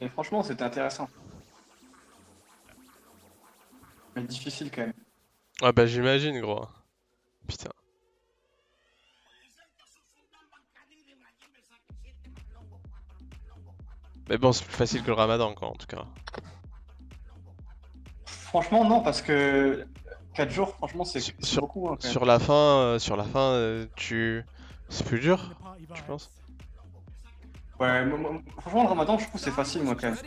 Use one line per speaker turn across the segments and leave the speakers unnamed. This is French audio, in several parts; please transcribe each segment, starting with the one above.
Mais franchement, c'était intéressant. Mais difficile quand même.
Ouais, bah j'imagine, gros. Putain. Mais bon, c'est plus facile que le ramadan, quoi, en tout cas.
Franchement, non, parce que 4 jours, franchement, c'est
Sur-
beaucoup. hein, quand même.
Sur la fin, euh, sur la fin, euh, tu... C'est plus dur, tu penses?
Ouais, moi- moi- franchement, le ramadan, je trouve que c'est facile, moi, quand même.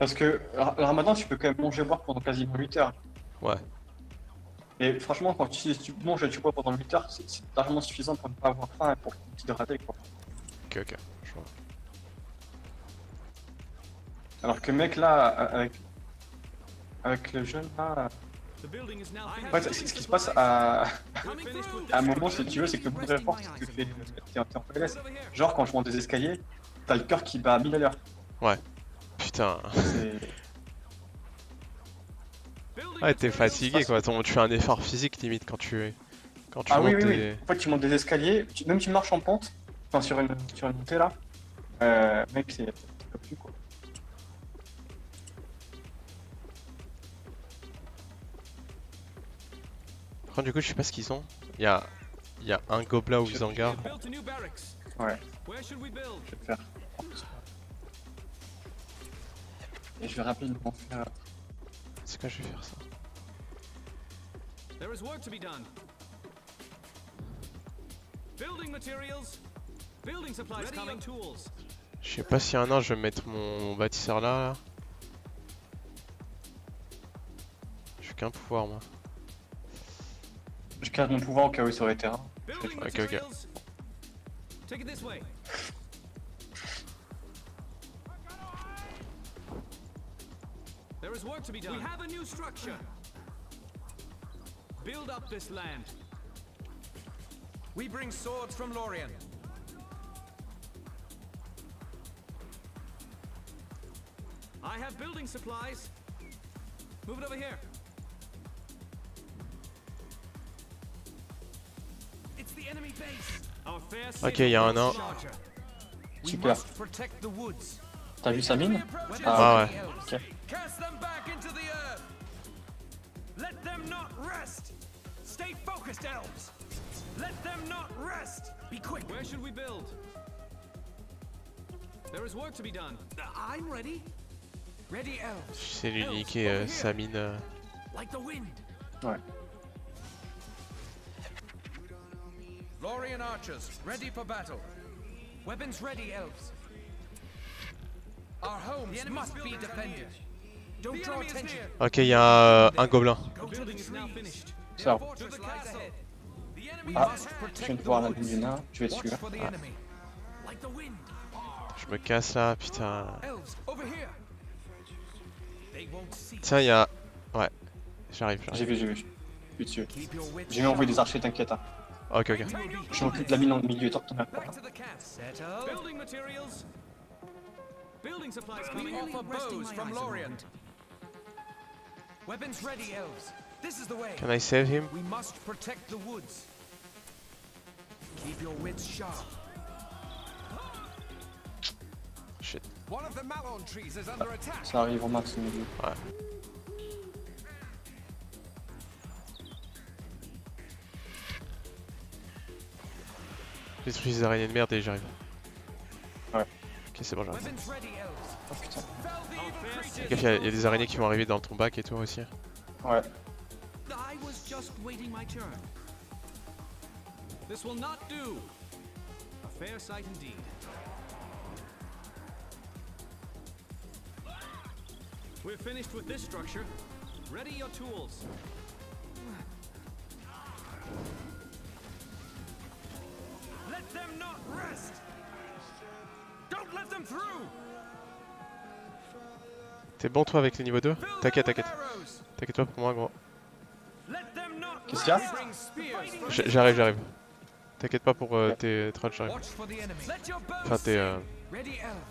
Parce que le ramadan, tu peux quand même manger et boire pendant quasiment 8 heures.
Ouais.
Et franchement, quand tu, tu manges et tu bois pendant 8 heures, c'est c'est largement suffisant pour ne pas avoir faim et pour t'hydrater, quoi.
Ok, ok. je vois.
Alors que mec, là, avec, avec le jeune, là... Ouais, c'est ce qui se passe à, un moment, si tu veux, c'est que le
Resting
fort,
my
c'est que t'es en PLS. Genre, quand je monte des escaliers, t'as le cœur qui bat à 1000 à l'heure.
Putain. Ouais, t'es fatigué, quoi. Ton- tu fais un effort physique, limite, quand tu... Quand tu
Ah oui, oui, oui.
des-
En fait, tu montes des escaliers, tu- même tu marches en pente, enfin sur une, sur une montée là, euh, mec, c'est c'est pas plus quoi.
Contre, du coup, je sais pas ce qu'ils ont. Il y a... Il y a un gobelin ou
a new barracks.
Ouais, je vais le faire. Et je vais rapidement faire.
C'est quoi, je vais faire ça
There is work to be done. Building materials. Building supplies coming. tools.
Je sais pas si un an, je vais mettre mon, mon bâtisseur là, là. J'ai qu'un pouvoir, moi.
Je casse mon pouvoir au cas où il serait terrain.
Building
Ok, ok.
Take it this way. There is work to be done. We have a new structure. Build up this land.
We bring swords from Lorien.
I have building supplies. Move it over here.
Ok, il y a un an.
Super. T'as vu sa mine? Ah,
ouais.
elves.
Ok.
Cast them back into the earth. Let them not rest. Stay focused, elves. Let them not rest. Be quick.
Where should we build? There is work to be done.
I'm ready. Ready, elves.
J'essaie de lui niquer euh, sa mine. euh.
Like the wind.
Ouais.
Lorien archers, ready for battle. Weapons ready, elves. Our homes must be defended. Don't
The
draw
enemy is
attention.
near.
Ok, il y a un, un gobelin.
Enemy
Ah, je viens de voir du nain, je
me casse là, putain. Tiens, il y a... Ouais, j'arrive,
J'ai vu, j'ai vu. J'ai envoyé des archers, t'inquiète. Hein.
Ok, ok.
Je m'occupe de la mine au milieu, tant.
Building supplies
bows from. Weapons ready, elves. This is the way.
Can I save him?
We must protect the woods. Keep your wits sharp.
Shit.
One of the malon trees is under attack.
Ça arrive au max au milieu.
Ouais. Détruis les araignées de merde et j'arrive.
Ouais.
Ok, c'est bon, j'arrive.
Oh putain.
Fais gaffe, il y, a- il y a des araignées qui vont arriver dans ton bac et tout aussi.
Ouais.
This will not do. A fair sight indeed. We're finished with this structure. Ready your tools.
T'es bon toi avec le niveau 2
Fill them
T'inquiète, t'inquiète. T'inquiète pas pour moi, gros.
Let them not
Qu'est-ce qu'il y a
J'arrive, j'arrive. T'inquiète pas pour euh, tes trolls, j'arrive. Enfin, tes, euh,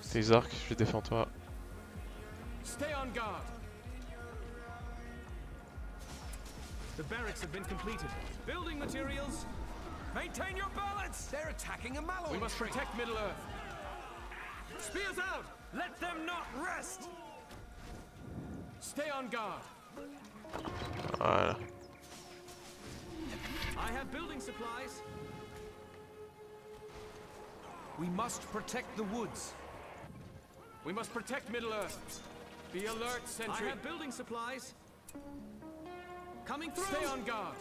tes arcs, je défends toi.
Stay on guard. The barracks have been completed. Building materials.
Maintain your balance! They're attacking a Malon
We must protect Middle Earth.
Spears out! Let them not rest!
Stay on guard.
Voilà.
I have building supplies.
We must protect the woods.
We must protect Middle Earth. Be alert, sentry.
I have building supplies. Coming through.
Stay on guard.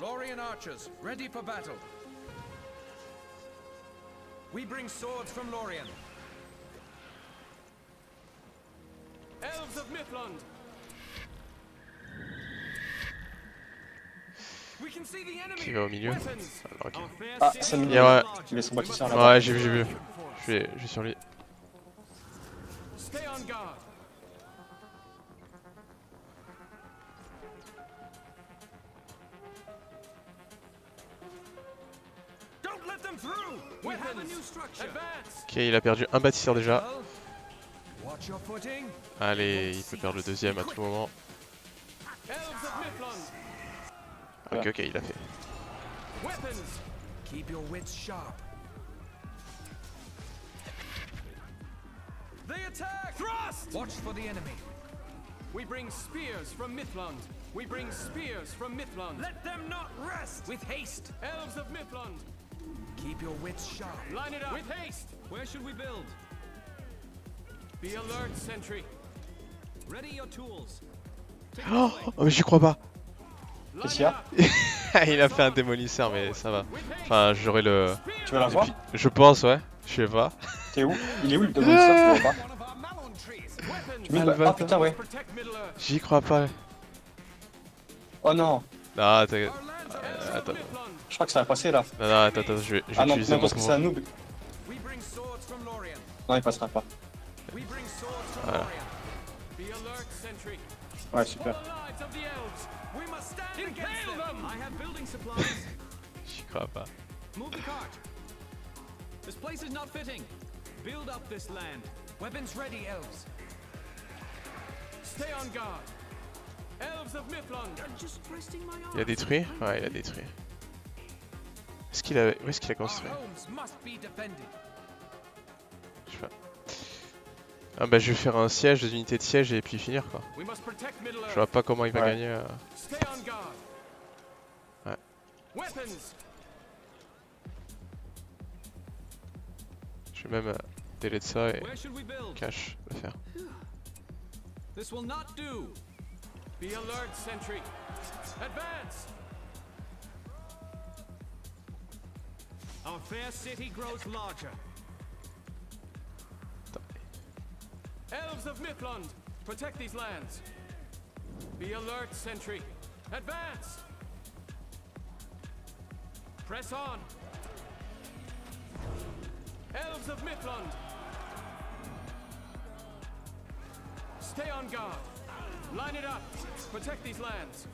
Lorien archers, ready for battle. We bring swords from Lorien.
Elves of Mithlund.
Qui va au milieu. Alors,
Ah, ça me
Yeah, ouais.
son bâtisseur.
Ouais, j'ai vu, j'ai vu. Je vais, je vais sur lui. Ok, il a perdu un bâtisseur déjà. Allez, il peut perdre le deuxième à tout moment. Ok, ok, il a fait.
Weapons.
Keep your wits sharp. They attack!
Thrust.
Watch for the enemy.
We bring spears from Mithlund. We bring spears from Mithlund.
Let them not rest! With haste!
Elves of Mithlund.
Keep your wits sharp.
Line it up. With haste.
Where should we build?
Be alert, sentry.
Ready your tools. Take
Oh,
this way.
oh, mais j'y crois pas.
Qu'est-ce qu'il y a
il a fait un démolisseur, mais ça va. Enfin, j'aurai le.
Tu veux la
et
voir
puis- je pense, ouais. Je sais pas.
T'es où? Il est où le ça Je vois pas. Tu mets
Ah,
putain, ouais.
J'y crois pas.
Oh non,
t'inquiète. Euh, attends.
Je crois que ça va passer là.
Non, non, attends, attends, je vais, je vais
Ah non,
utiliser
non
mon
parce que c'est un noob. Non, il passera pas.
Voilà.
Ouais, super.
J'y crois pas.
Move the cart. This place is not fitting. Build up this land.
Weapons ready, elves.
Stay on guard. Elves of Mithlund.
Just resting my
Il a détruit? Ouais, il a détruit. Est-ce qu'il a... Où est-ce qu'il a construit? Je sais pas. Ah bah je vais faire un siège, des unités de siège et puis finir quoi.
We must protect Middle
Je vois pas comment il va
Ouais.
gagner. euh.
Weapons.
Je vais même euh, delete ça et
Where should we build?
cache le faire.
This will not do.
Be alert, sentry. Advance.
Our fair city grows larger.
Elves of Mithlund. Protect these lands. Be alert, sentry. Advance. Press on. Elves of Mithlund. Stay on guard. Line it up. Protect these lands.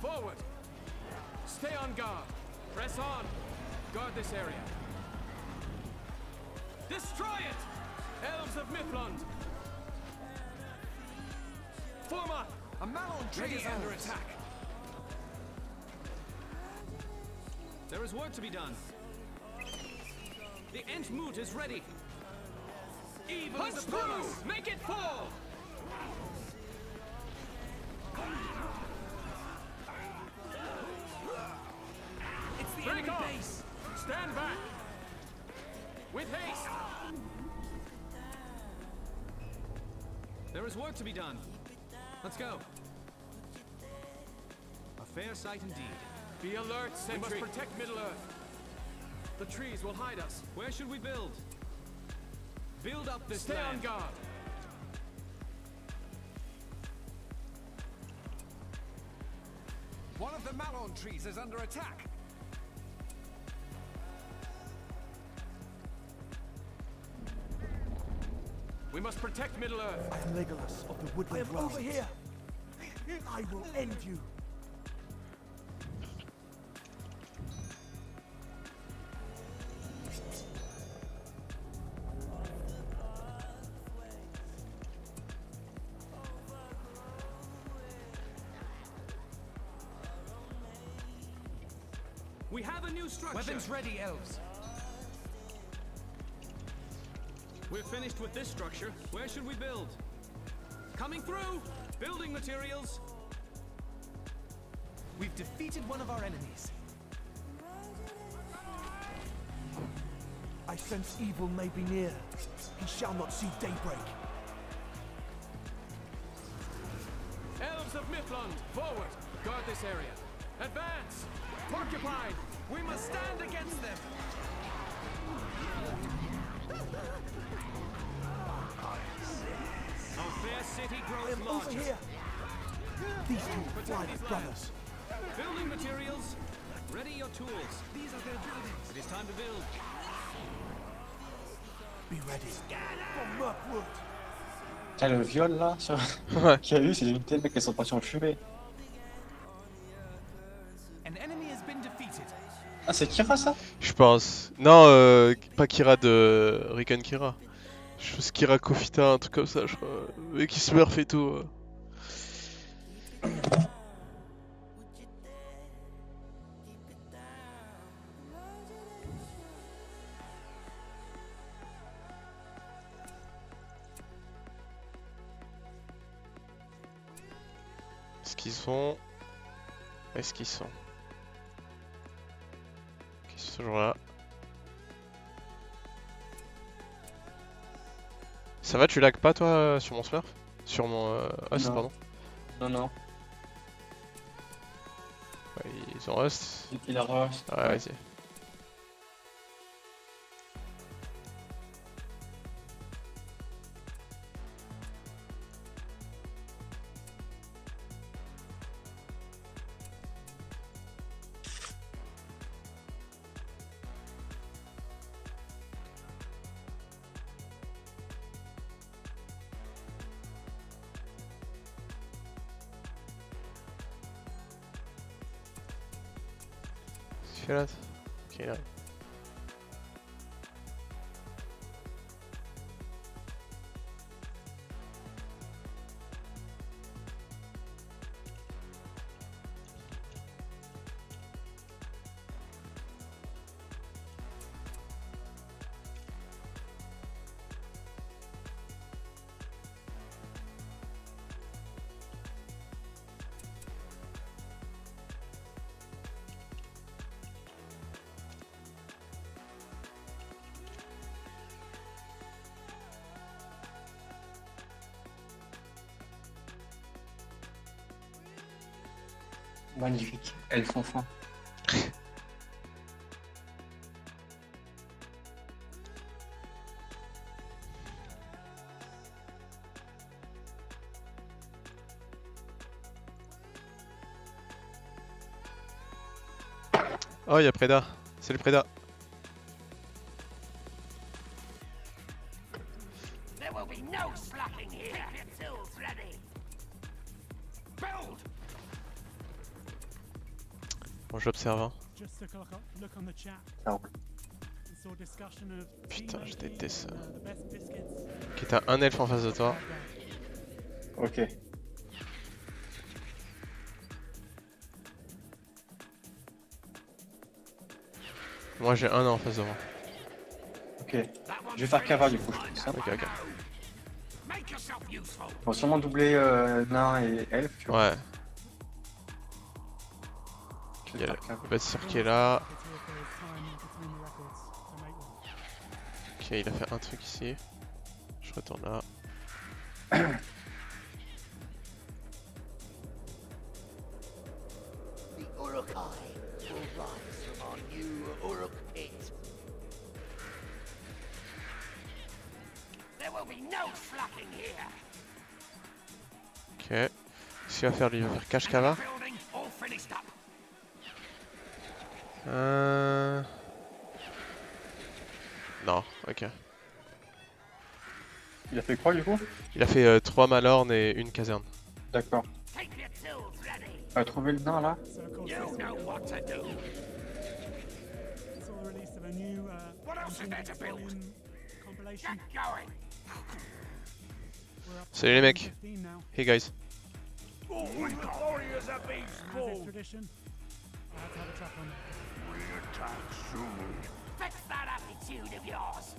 Forward. Stay on guard. Press on. Guard this area. Destroy it! Elves of Mithlund. Form up.
A Malon tree is under attack.
There is work to be done. The Entmoot is ready.
Evil
Punch through!
Make it fall.
It's the
Break
enemy
off.
base.
Stand back. With haste.
There is work to be done. Let's go. A fair sight indeed.
Be alert, sentry. We must protect Middle Earth. The trees will hide us.
Where should we build? Build up this
Stay on
land.
guard.
One of the Malon trees is under attack.
We must protect Middle Earth.
I am Legolas of the Woodland Realms. over here. I will end you.
Elves.
We're finished with this structure. Where should we build? Coming through! Building materials!
We've defeated one of our enemies.
I sense evil may be near. He shall not see daybreak.
Elves of Mithlund, forward! Guard this area. Advance! Porcupine!
We must stand against them.
Our fair city
I
grows
am over
larger.
here. These two fly like brothers.
Building materials. Ready your tools. These are their buildings. It is time to build.
Be ready. For Mirkwood.
Putain, le viol là, sur...
Ouais.
qu'il y a eu, c'est des unités, sont parties en fumée. Ah, c'est Kira ça?
Je pense. Non, euh, pas Kira de Riken Kira. Je pense Kira Kofita, un truc comme ça, je crois. Mec qui se meurt et tout. Est-ce qu'ils sont? Est-ce qu'ils sont? Ok, Ils sont toujours là. Ça va, tu lag pas toi sur mon smurf? Sur mon euh, host,
Non.
pardon?
Non, non.
Ouais, Ils ont host.
Il a.
Ouais. Qu'est-ce qu'il fait là Oh, il y a Preda. C'est le Preda.
Saw discussion of
Putain, je déteste ça. Ok, t'as un elfe en face de toi.
Ok.
Moi j'ai un en face de moi.
Ok. Je vais faire Kava du coup, je pense.
Ok, ok.
On va sûrement doubler euh, nain et elfe, tu vois.
Ouais, bâtisseur qui est là. Ok, il a fait un truc ici. Je retourne là. Ok. Ce qu'il va faire lui, il va faire cache cava.
Building all finished up.
Euh... Non, ok.
Il a fait quoi du coup
Il a fait 3 malornes et une caserne.
D'accord. On a trouvé le nain là
Salut les mecs.
15 now.
Hey guys.
Fix that attitude of yours.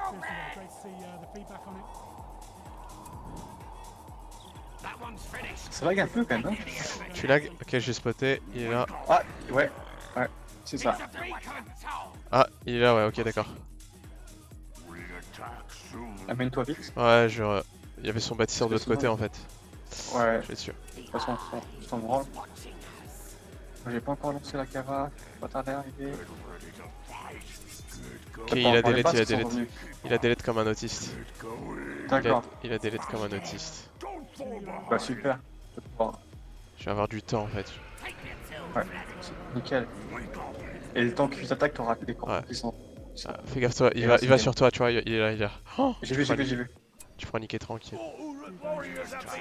Seriously,
Move
though,
it!
great to see uh, the feedback on it.
That one's finished.
Ça lag un peu quand même, hein
Tu lag Ok, j'ai spoté. Il est là.
Ah, ouais, ouais, c'est ça.
Ah, il est là, ouais, ok, d'accord.
Amène-toi vite.
Ouais, je... il y avait son bâtisseur de l'autre côté en fait.
Ouais,
Je suis sûr.
de toute façon, je t'en branle. J'ai pas encore lancé la cava, pas tarder à arriver.
Ok, il a delete, il a delete.
delete.
Il a delete comme un autiste. Il a,
D'accord,
il a delete comme un autiste.
bah super. Je vais pouvoir-
Je vais avoir du temps en fait.
Ouais, nickel. Et le temps qu'ils attaquent, t'auras que des corps
Ouais.
puissants.
Ah, fais gaffe toi, il va, il va sur toi, tu vois, il il est là, il est là. Oh,
J'ai vu, j'ai vu, j'ai vu.
tu pourras niquer tranquille.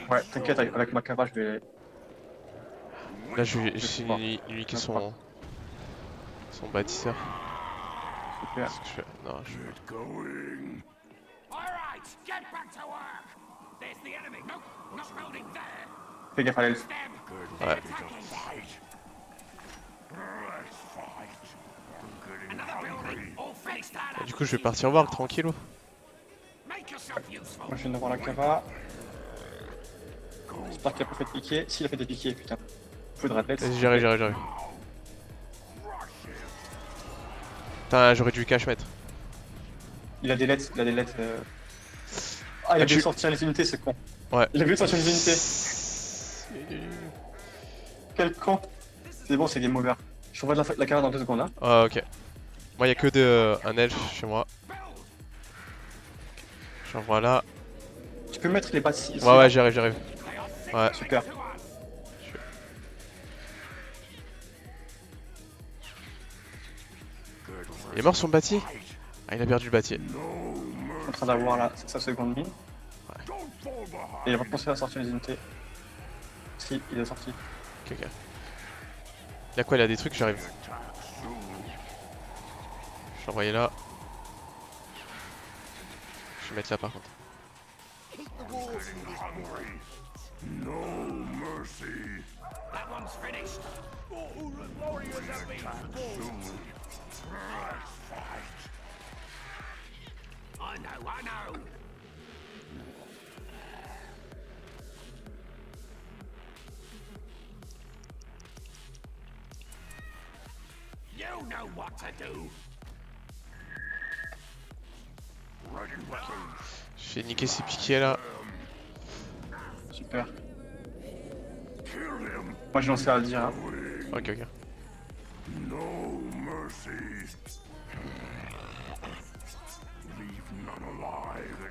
Ouais, t'inquiète, avec ma cava, je vais.
Là, je vais niquer son... son bâtisseur. Que je fais Non, je...
Gaffe à l'elfe.
Ouais.
Up.
du coup, je vais partir voir
useful.
Moi, je viens d'avoir la cava. J'espère qu'il a pas fait de piquer. S'il a fait des piquets, putain. Faudra de.
Vas-y, j'arrive, j'arrive, j'arrive. Putain, j'aurais dû cash mettre.
Il a des lettres, il a des lettres. euh. Ah, il
Ah,
a
tu-
vu sortir les unités, c'est con.
Ouais.
Il a vu sortir les unités. Quel con. C'est bon, c'est game over. Je revois de la, la cava dans deux secondes, hein.
Ah, ok. Moi, y a que de... un elfe chez moi. J'envoie là.
Tu peux mettre les ici.
Ouais, ouais, j'arrive, j'arrive. Ouais.
Super.
Il est mort son bâti Ah, il a perdu le bâti.
Je suis en train d'avoir là sa seconde mine. Et il va penser à sortir les unités. Si, il est sorti.
Ok, ok. Il a quoi Il a des trucs, j'arrive. Je vais envoyer là. Je vais mettre là par contre.
I know, I know. You know what to do.
Je vais niquer ces piquets là.
Super. Moi, j'ai lancé à dire.
Ok,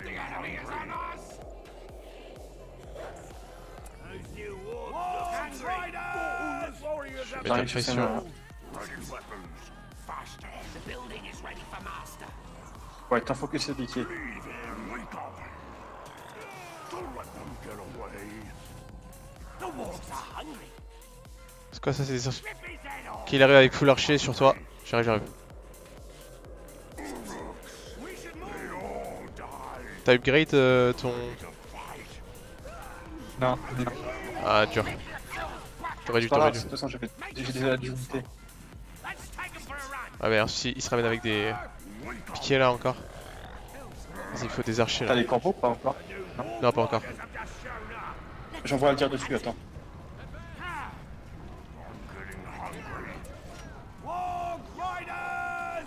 The enemy is on us.
Pression.
scène.
Faster. The building is ready for master.
Ouais, t'en focus.
The are hungry.
C'est quoi ça C'est des arch-
Rip his head off.
Ok, il arrive avec full archer sur toi. J'arrive, j'arrive. T'as upgrade euh, ton.
Non, non.
Ah, dur. T'aurais dû, t'aurais
de
dû.
toute façon, j'ai déjà des unités.
Let's take him for a run.
Ah, merde, si, il se ramène avec des. Piquets là encore. Vas-y, il faut des archers
T'as
là.
les corbeaux Pas encore?
Non, pas encore.
J'envoie un tir dessus, attends.
Warg Riders!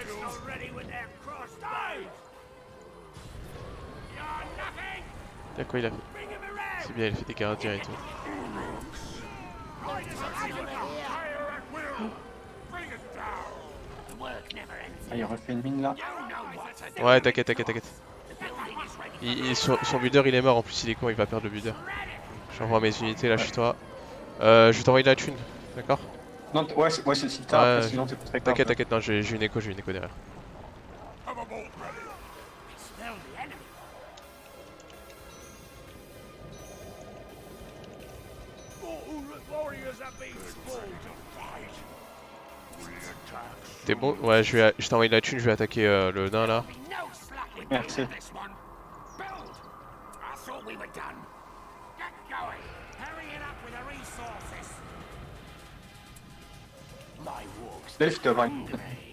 What are they already with their crossbows? You're nothing.
Y'a quoi il a fait. C'est bien, il a fait des gardiens et tout.
Ends.
Ah, il refait une mine là.
Ouais, t'inquiète, t'inquiète, t'inquiète. Il- il- son, son builder il est mort en plus, il est con, il va perdre le builder. J'envoie mes unités là chez toi. Euh, je vais t'envoyer de la thune, d'accord?
Non, ouais, c'est ouais, c'est après,
je-
sinon t'es très
T'inquiète, t'inquiète, non, j'ai une écho, j'ai une écho derrière. T'es bon? Ouais, je vais, je t'ai envoyé de la thune, je vais attaquer euh, le nain là.
Merci. Là, je dois avoir une-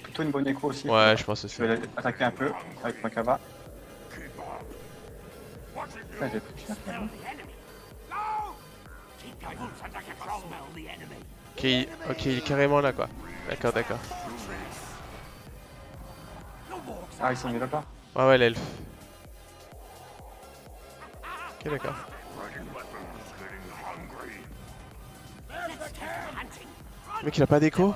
plutôt une bonne écho aussi.
Ouais, je pense aussi.
Je vais attaquer un peu avec ma cava. Ah, j'ai pris.
Ok, il- ok, il est carrément là quoi. D'accord, d'accord.
Ah, ils sont mis là-bas.
Ouais, ouais, l'elfe. Ok, d'accord. Mec il a pas d'écho?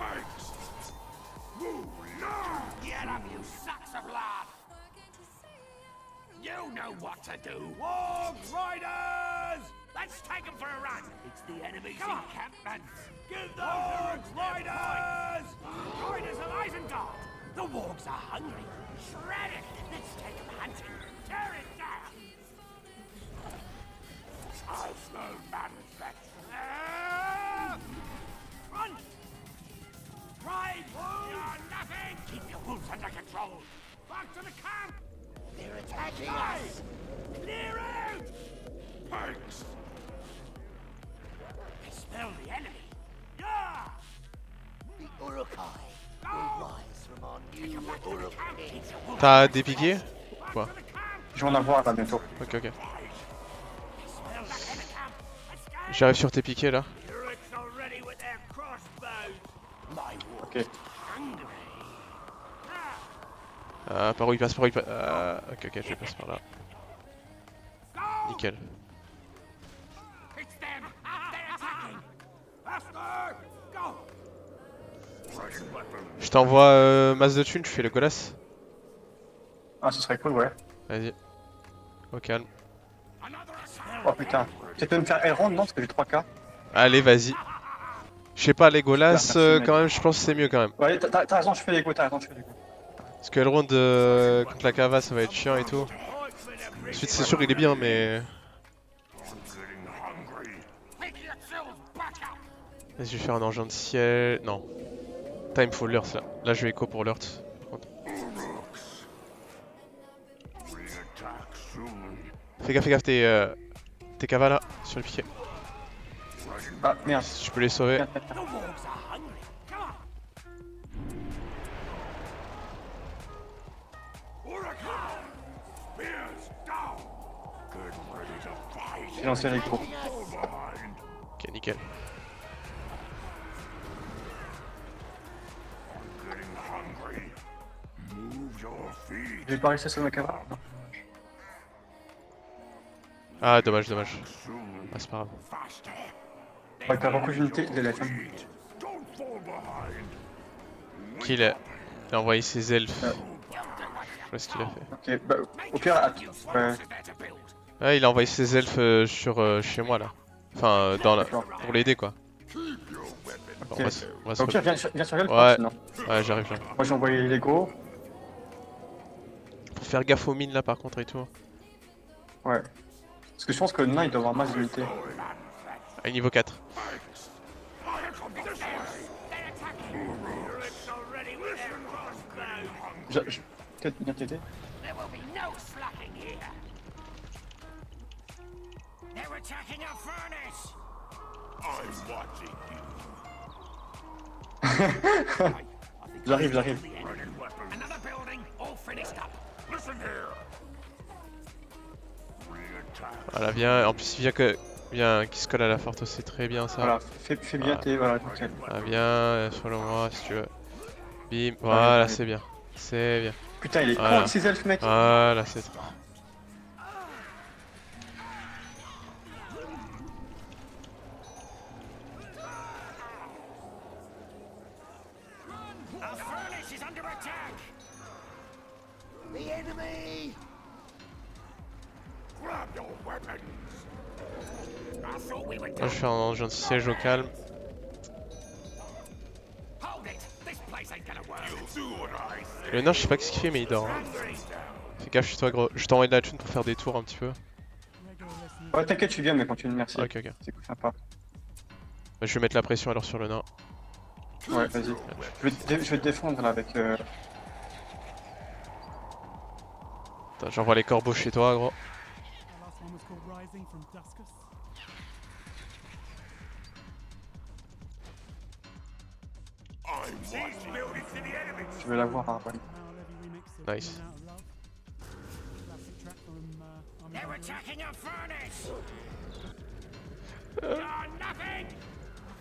Thanks. Get up, you sacks of lard. You know what to do. Warg Riders! Let's take them for a run. It's the enemy's encampment. Give those Warg Riders! Riders of Isengard! The Wargs are hungry. Shred it. Let's take them hunting. Tear it down. I smell man's Ride! You're nothing! Keep your wolves under control. Back to the camp! They're attacking us! Clear out! Thanks! I smell the enemy. Yeah! The Urukai will rise from our new Urukai.
T'as des piquets Quoi
Je vais en avoir là bientôt.
Ok, ok. J'arrive sur tes piquets là. Ah, par où il passe, par où il passe. Ah, ok, ok, je passe par là. Nickel. Je t'envoie euh, masse de thunes, tu fais le golas.
Ah, ce serait cool, ouais.
Vas-y. Au calme.
Oh putain. Tu peux me faire Elrond, non Parce que j'ai 3k.
Allez, vas-y. Je sais pas, les golas, euh, quand même, je pense que c'est mieux quand même.
Ouais, t'as raison, je fais les go, t'as raison, je fais les go.
Parce que Elrond euh, contre la cava, ça va être chiant et tout. Ensuite, c'est sûr, il est bien, mais. Vas-y, je vais faire un engin de ciel. Non. Time faut l'Earth là. Là, je vais écho pour l'Earth. Fais gaffe, fais gaffe, tes, euh, tes cavas là, sur le piquet.
Ah, merde.
Je peux les sauver.
lancé l'écho.
Ok, nickel.
J'ai pas réussi sur ma cava. Non.
Ah, dommage, dommage. Ah, c'est pas grave.
Ouais, t'as beaucoup d'unités, il est la fin.
Qui il a... il a envoyé ses elfes. Je sais pas ce qu'il a fait.
Ok, bah, au pire, att- ouais.
Ah, il a envoyé ses elfes euh, sur euh, chez moi là. Enfin, euh, dans la... Pour l'aider quoi. Bon,
Ok.
on va se- on va se
Au pire, viens, sur- viens sur elle,
Ouais.
sinon.
Ouais, j'arrive, j'arrive.
Moi, j'ai envoyé les go.
Faut faire gaffe aux mines là par contre et tout.
Ouais. Parce que je pense que le nain, il doit avoir masse d'unités.
Ah, niveau 4.
Je, je... Peut-être bien t'aider J'arrive, j'arrive.
Voilà, viens. En plus, il vient que. Viens, qui se colle à la forte aussi, très bien ça.
Voilà, fais, fais bien tes. Voilà, nickel.
Ah, viens, euh, follow-moi si tu veux. Bim, voilà,
ouais.
c'est bien. C'est bien.
Putain, il est
Voilà.
con, ces elfes, mec.
Voilà, c'est trop.
Place ain't gonna work. You'll do what I say.
Le nain, je sais pas ce qu'il fait, mais il dort. hein. Fais gaffe chez toi, gros. Je t'envoie de la thune pour faire des tours un petit peu.
Ouais, t'inquiète, tu viens, mais continue, merci.
Ok, ok.
C'est sympa.
Bah, je vais mettre la pression alors sur le nain.
Ouais, vas-y. Je vais, je vais te défendre là avec. Euh...
J'envoie les corbeaux chez toi, gros.
Love. Classic track from uh, Army
They're
of Darkness.
attacking our furnace! You're nothing!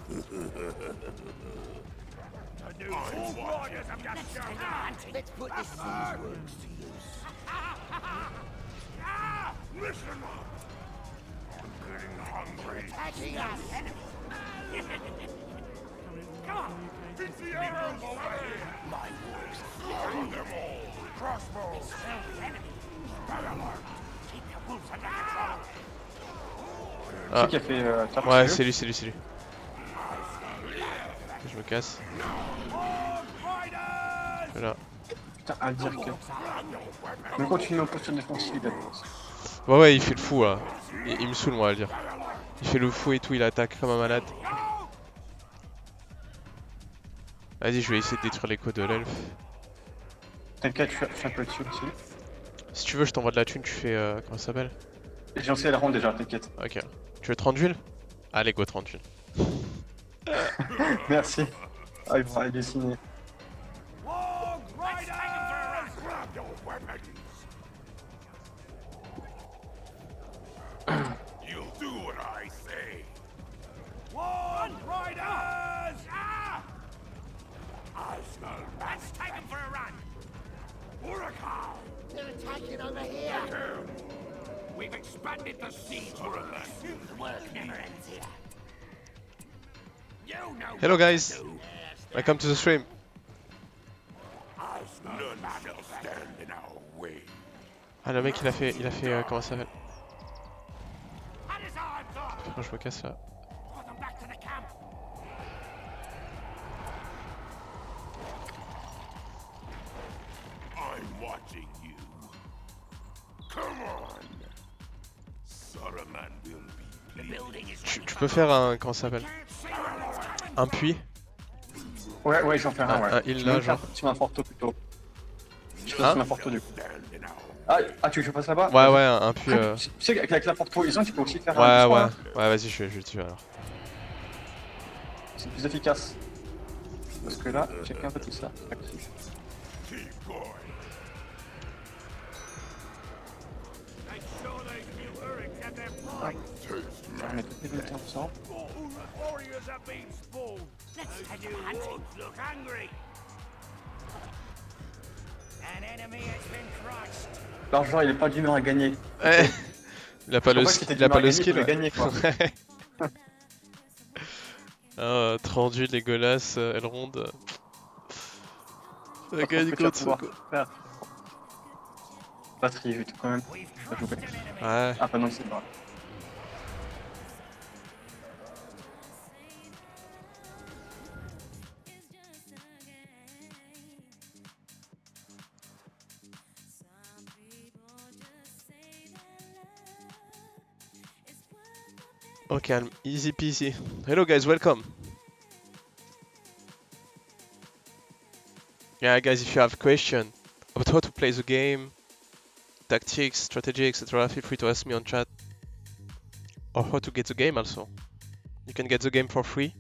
the new Wolf Warriors have just shown up! Let's put this works to use. ah! Listen up! I'm getting hungry. Attacking our enemy! Come on! It's the arrows away! My works. Fire them all! Crossbows! Smell the enemy! Fire alarm! Keep your wolves under control!
C'est
Ah.
qui a fait euh,
Ouais, c'est lui, c'est lui, c'est lui. Je me casse. Voilà.
Putain, à dire que. Mais continue en posture défensive.
Ouais, ouais, il fait le fou là. Il, il me saoule, moi, à le dire. Il fait le fou et tout, il attaque comme un malade. Vas-y, je vais essayer de détruire l'écho de l'elfe.
T'inquiète, je suis- un peu dessus aussi.
Si tu veux, je t'envoie de la thune, tu fais. Euh, comment ça s'appelle?
J'ai lancé la ronde déjà, t'inquiète.
Ok. Tu veux 30 d'huile Allez, go 30 d'huile.
Merci. Ah, il va dessiner.
The work never ends here. You know
Hello, guys.
do.
Welcome to the stream. Ah, le mec, il a fait. Il a fait. euh, comment ça s'appelle? Putain, je me casse là.
I'm watching you. Come on.
Tu, tu peux faire un. Comment ça s'appelle? Un puits?
Ouais, ouais, j'en fais un,
Un-
ouais.
un heal
Tu
là, genre.
Tu m'as forto plutôt. Je
Hein?
un du coup. Ah, ah, tu veux que je fasse là-bas?
Ouais, ouais, un, un puits.
Après,
euh,
Tu sais qu'avec la forto horizon, tu peux aussi faire
Ouais,
un
ouais.
hein.
Ouais, vas-y, je vais je le tuer alors.
C'est plus efficace. Parce que là, checker un peu tout ça. Actif. On mettre toutes les unités ensemble. L'argent, il est pas d'humeur à gagner.
Ouais. Il a pas le, ski- il a pas le
Margani, il
skill.
peut gagner, quoi.
Ah, 30 d'huile dégueulasse, euh, elle ronde. Ça gagne contre quoi.
Batterie, vite, quand même. Pas.
Ouais.
Ah, bah non, c'est pas.
Oh calme, easy peasy. Hello guys, welcome. Yeah guys, if you have a question about how to play the game, tactics, strategy, etc., feel free to ask me on chat. Or how to get the game also. You can get the game for free